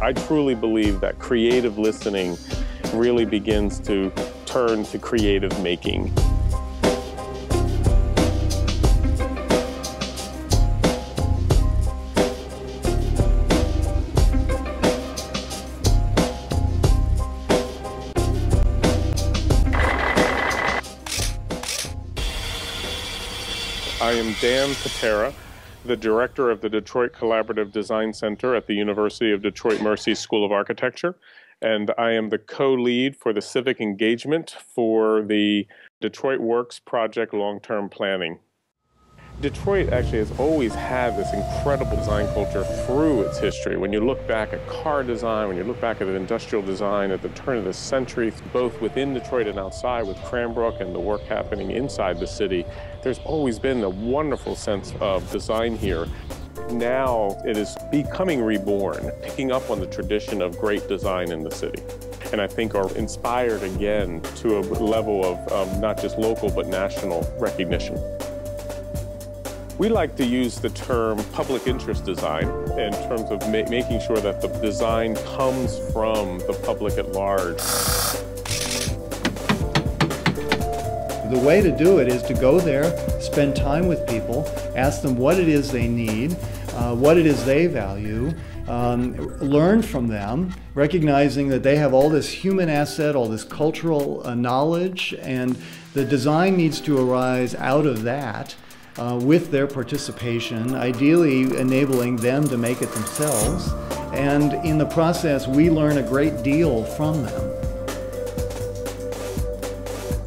I truly believe that creative listening really begins to turn to creative making. I am Dan Pitera, the director of the Detroit Collaborative Design Center at the University of Detroit Mercy School of Architecture, and I am the co-lead for the civic engagement for the Detroit Works Project Long-Term Planning. Detroit actually has always had this incredible design culture through its history. When you look back at car design, when you look back at industrial design at the turn of the century, both within Detroit and outside with Cranbrook and the work happening inside the city, there's always been a wonderful sense of design here. Now it is becoming reborn, picking up on the tradition of great design in the city and I think are inspired again to a level of um, not just local but national recognition. We like to use the term public interest design in terms of ma making sure that the design comes from the public at large. The way to do it is to go there, spend time with people, ask them what it is they need, uh, what it is they value, um, learn from them, recognizing that they have all this human asset, all this cultural uh, knowledge, and the design needs to arise out of that uh, with their participation, ideally enabling them to make it themselves. And in the process, we learn a great deal from them.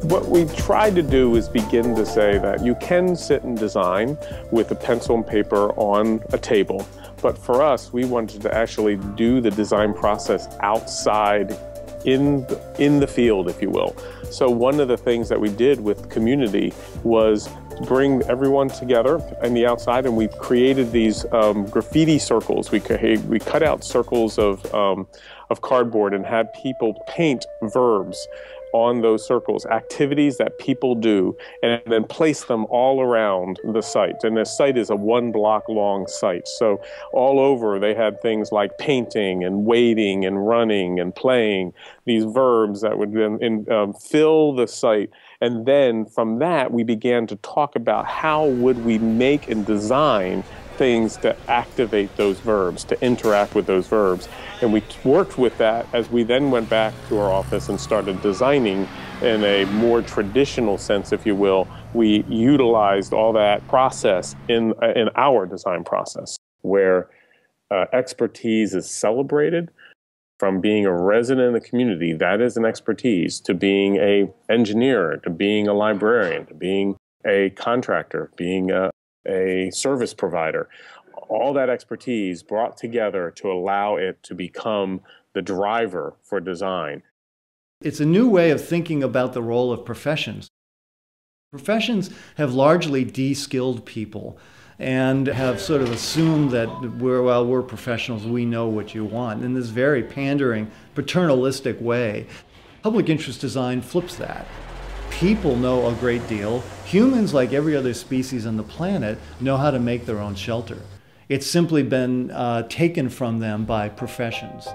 What we tried to do is begin to say that you can sit and design with a pencil and paper on a table, but for us, we wanted to actually do the design process outside in in the field, if you will. So one of the things that we did with community was bring everyone together on the outside, and we created these um, graffiti circles. We we cut out circles of um, of cardboard and had people paint verbs on those circles, activities that people do, and then place them all around the site. And the site is a one block long site. So all over they had things like painting and waiting and running and playing, these verbs that would then in, um, fill the site. And then from that, we began to talk about how would we make and design things to activate those verbs, to interact with those verbs. And we worked with that as we then went back to our office and started designing in a more traditional sense, if you will. We utilized all that process in, in our design process, where uh, expertise is celebrated, from being a resident in the community, that is an expertise, to being a engineer, to being a librarian, to being a contractor, being a, a service provider, all that expertise brought together to allow it to become the driver for design. It's a new way of thinking about the role of professions. Professions have largely de skilled people and have sort of assumed that we're, well, we're professionals, we know what you want, in this very pandering, paternalistic way. Public interest design flips that people know a great deal. Humans, like every other species on the planet, know how to make their own shelter. It's simply been uh, taken from them by professions.